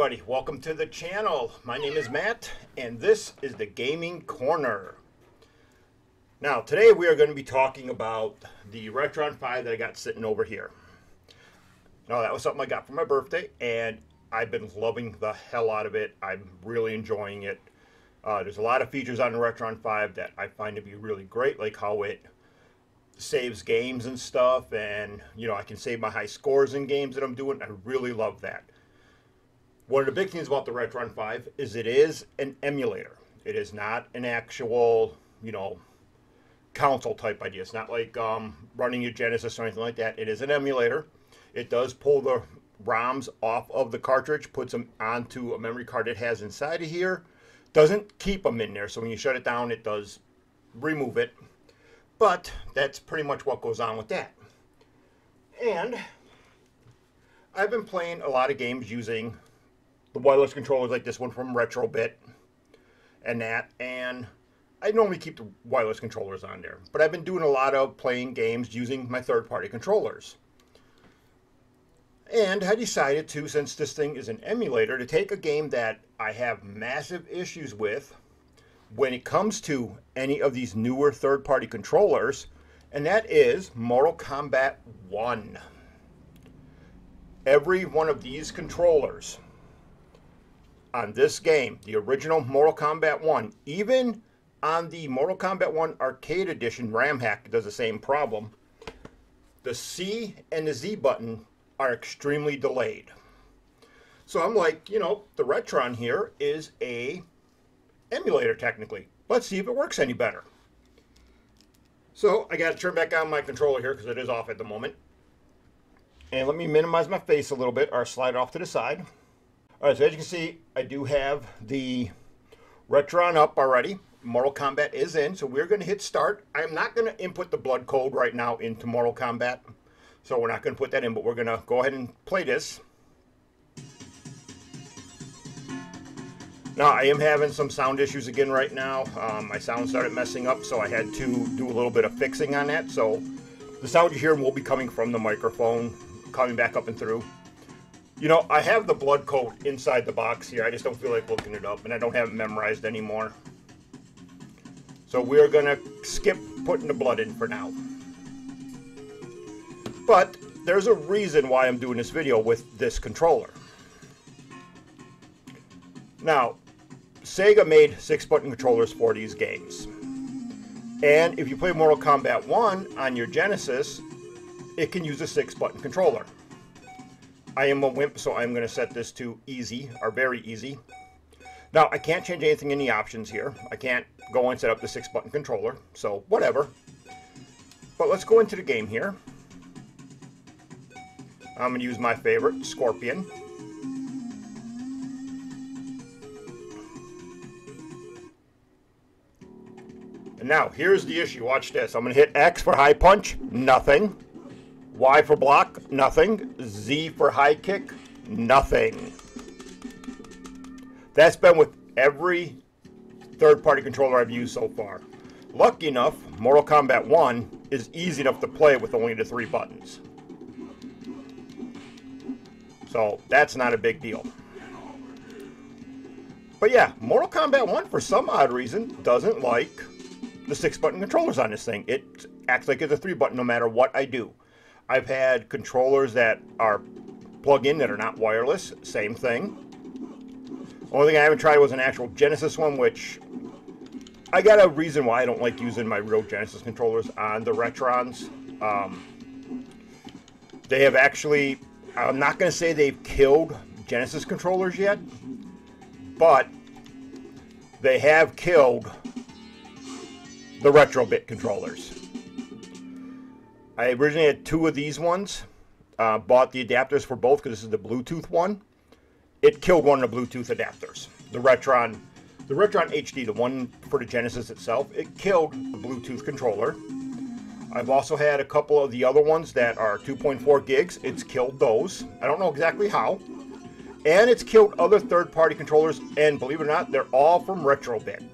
everybody, welcome to the channel. My name is Matt, and this is the Gaming Corner. Now, today we are going to be talking about the Retron 5 that I got sitting over here. Now, that was something I got for my birthday, and I've been loving the hell out of it. I'm really enjoying it. Uh, there's a lot of features on the Retron 5 that I find to be really great, like how it saves games and stuff, and, you know, I can save my high scores in games that I'm doing. I really love that. One of the big things about the Retron 5 is it is an emulator. It is not an actual, you know, console type idea. It's not like um, running your Genesis or anything like that. It is an emulator. It does pull the ROMs off of the cartridge, puts them onto a memory card it has inside of here. Doesn't keep them in there. So when you shut it down, it does remove it. But that's pretty much what goes on with that. And I've been playing a lot of games using the wireless controllers like this one from Retrobit and that. And I normally keep the wireless controllers on there. But I've been doing a lot of playing games using my third-party controllers. And I decided to, since this thing is an emulator, to take a game that I have massive issues with when it comes to any of these newer third-party controllers, and that is Mortal Kombat 1. Every one of these controllers on this game, the original Mortal Kombat 1, even on the Mortal Kombat 1 Arcade Edition, ROM hack does the same problem. The C and the Z button are extremely delayed. So I'm like, you know, the Retron here is a emulator technically. Let's see if it works any better. So I got to turn back on my controller here because it is off at the moment. And let me minimize my face a little bit or slide off to the side. All right, so as you can see, I do have the Retron up already. Mortal Kombat is in, so we're going to hit start. I'm not going to input the blood code right now into Mortal Kombat, so we're not going to put that in, but we're going to go ahead and play this. Now, I am having some sound issues again right now. Um, my sound started messing up, so I had to do a little bit of fixing on that. So the sound you hear will be coming from the microphone, coming back up and through. You know, I have the blood code inside the box here. I just don't feel like looking it up, and I don't have it memorized anymore. So we're going to skip putting the blood in for now. But there's a reason why I'm doing this video with this controller. Now, Sega made six button controllers for these games. And if you play Mortal Kombat 1 on your Genesis, it can use a six button controller. I am a wimp, so I'm going to set this to easy, or very easy. Now, I can't change anything in the options here. I can't go and set up the six button controller, so whatever. But let's go into the game here. I'm going to use my favorite, Scorpion. And now, here's the issue. Watch this. I'm going to hit X for high punch. Nothing. Y for block. Nothing. Z for high kick. Nothing. That's been with every third-party controller I've used so far. Lucky enough, Mortal Kombat 1 is easy enough to play with only the three buttons. So that's not a big deal. But yeah, Mortal Kombat 1, for some odd reason, doesn't like the six button controllers on this thing. It acts like it's a three button no matter what I do. I've had controllers that are plug in that are not wireless, same thing. Only thing I haven't tried was an actual Genesis one, which I got a reason why I don't like using my real Genesis controllers on the Retrons. Um, they have actually, I'm not going to say they've killed Genesis controllers yet, but they have killed the Retrobit controllers. I originally had two of these ones. Uh, bought the adapters for both because this is the Bluetooth one. It killed one of the Bluetooth adapters. The Retron, the Retron HD, the one for the Genesis itself, it killed the Bluetooth controller. I've also had a couple of the other ones that are 2.4 gigs. It's killed those. I don't know exactly how. And it's killed other third-party controllers, and believe it or not, they're all from Retrobit.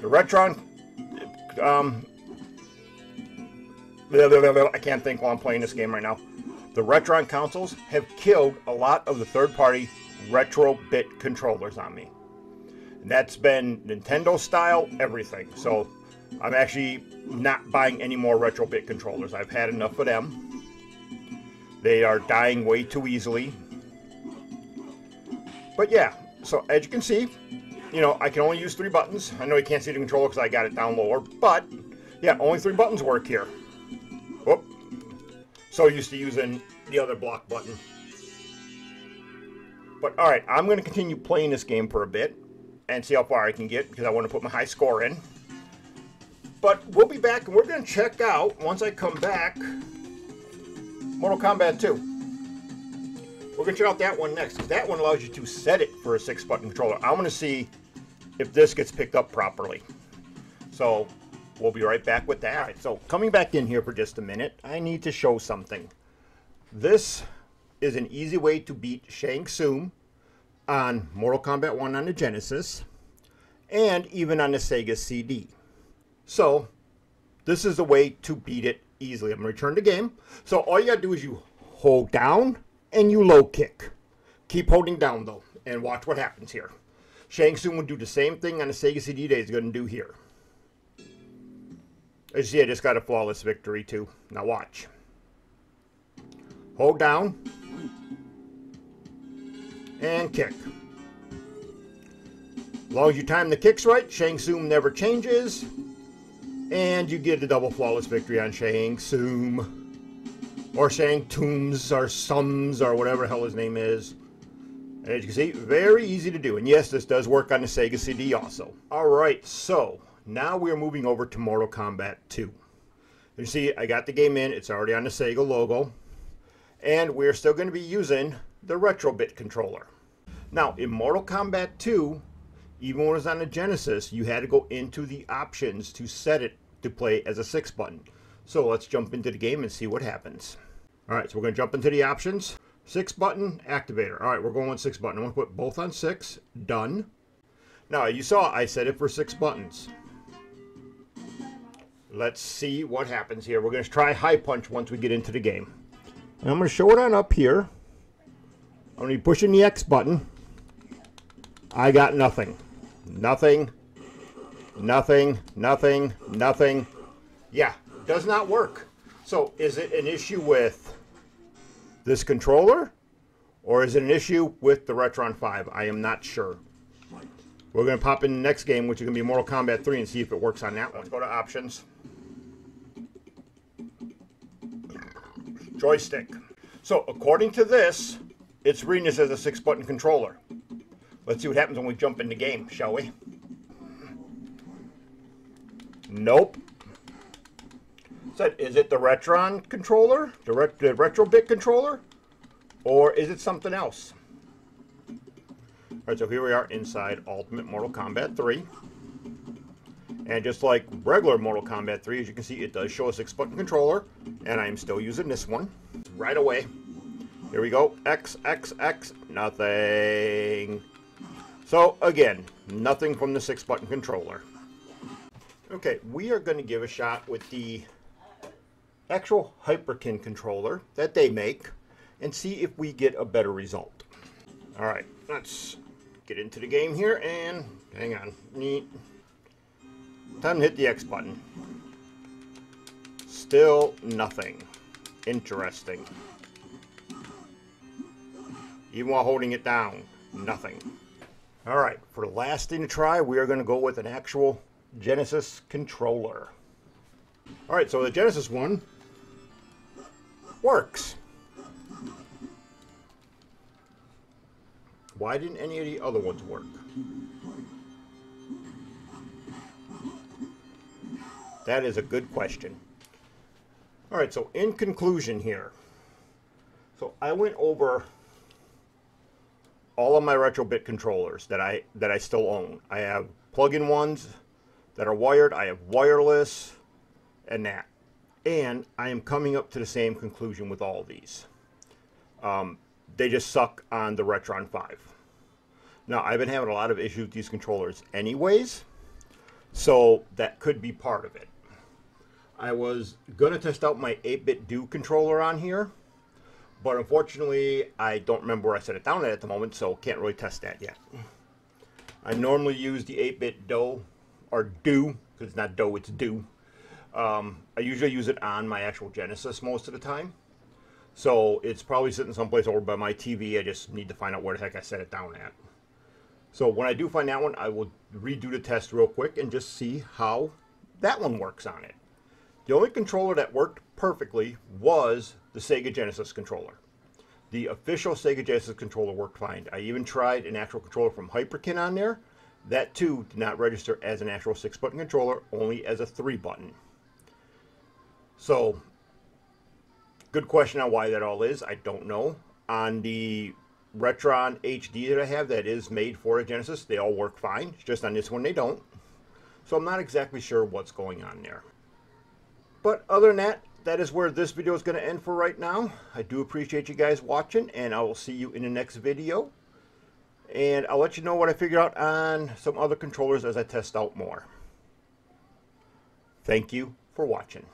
The Retron um, I can't think while I'm playing this game right now. The Retron consoles have killed a lot of the third-party retro bit controllers on me. And that's been Nintendo style, everything. So I'm actually not buying any more Retrobit controllers. I've had enough of them. They are dying way too easily. But yeah, so as you can see, you know, I can only use three buttons. I know you can't see the controller because I got it down lower, but yeah, only three buttons work here. So used to using the other block button. But alright, I'm going to continue playing this game for a bit and see how far I can get because I want to put my high score in. But we'll be back and we're going to check out, once I come back, Mortal Kombat 2. We're going to check out that one next because that one allows you to set it for a six button controller. I want to see if this gets picked up properly. So we'll be right back with that. All right, so coming back in here for just a minute, I need to show something. This is an easy way to beat Shang Tsung on Mortal Kombat 1 on the Genesis and even on the Sega CD. So this is the way to beat it easily. I'm going to return the game. So all you got to do is you hold down and you low kick. Keep holding down though and watch what happens here. Shang Tsung would do the same thing on the Sega CD that he's going to do here. As you see, I just got a flawless victory too. Now watch. Hold down. And kick. As long as you time the kicks right, Shang Tsung never changes. And you get a double flawless victory on Shang Tsung. Or Shang Tombs, or Sums, or whatever hell his name is. And as you can see, very easy to do. And yes, this does work on the Sega CD also. Alright, so now we are moving over to Mortal Kombat 2. You see, I got the game in. It's already on the Sega logo. And we're still going to be using the Retrobit controller. Now, in Mortal Kombat 2, even when it was on the Genesis, you had to go into the options to set it to play as a 6 button. So let's jump into the game and see what happens. Alright, so we're going to jump into the options. 6 button, activator. Alright, we're going with 6 button. I'm going to put both on 6. Done. Now, you saw I set it for 6 buttons. Let's see what happens here. We're going to try high punch once we get into the game. And I'm going to show it on up here. I'm going to be pushing the X button. I got nothing. Nothing. Nothing. Nothing. Nothing. Yeah, does not work. So is it an issue with this controller? Or is it an issue with the Retron 5? I am not sure. We're going to pop in the next game, which is going to be Mortal Kombat 3, and see if it works on that one. Let's go to options. Joystick. So according to this, it's reading this as a six button controller. Let's see what happens when we jump in the game, shall we? Nope. Said, is it the Retron controller? The, ret the Retrobit controller? Or is it something else? Alright, so here we are inside Ultimate Mortal Kombat 3. And just like regular Mortal Kombat 3, as you can see, it does show a six-button controller. And I'm still using this one. Right away. Here we go. X, X, X. Nothing. So, again, nothing from the six-button controller. Okay, we are going to give a shot with the actual Hyperkin controller that they make and see if we get a better result. Alright, let's get into the game here and hang on. Neat. Time to hit the X button. Still nothing. Interesting. Even while holding it down, nothing. Alright, for the last thing to try, we are going to go with an actual Genesis controller. Alright, so the Genesis one works. Why didn't any of the other ones work? That is a good question. All right, so in conclusion here, so I went over all of my Retrobit controllers that I that I still own. I have plug-in ones that are wired. I have wireless, and that. And I am coming up to the same conclusion with all these. Um, they just suck on the Retron 5. Now, I've been having a lot of issues with these controllers anyways, so that could be part of it. I was going to test out my 8-bit Do controller on here, But unfortunately, I don't remember where I set it down at at the moment, so can't really test that yet. I normally use the 8-bit dough, or do, because it's not dough, it's do. Um, I usually use it on my actual Genesis most of the time. So it's probably sitting someplace over by my TV. I just need to find out where the heck I set it down at. So when I do find that one, I will redo the test real quick and just see how that one works on it. The only controller that worked perfectly was the Sega Genesis controller. The official Sega Genesis controller worked fine. I even tried an actual controller from Hyperkin on there. That too did not register as an actual six button controller, only as a three button. So, good question on why that all is. I don't know. On the Retron HD that I have that is made for a Genesis, they all work fine. It's just on this one they don't. So I'm not exactly sure what's going on there. But other than that, that is where this video is going to end for right now. I do appreciate you guys watching, and I will see you in the next video. And I'll let you know what I figure out on some other controllers as I test out more. Thank you for watching.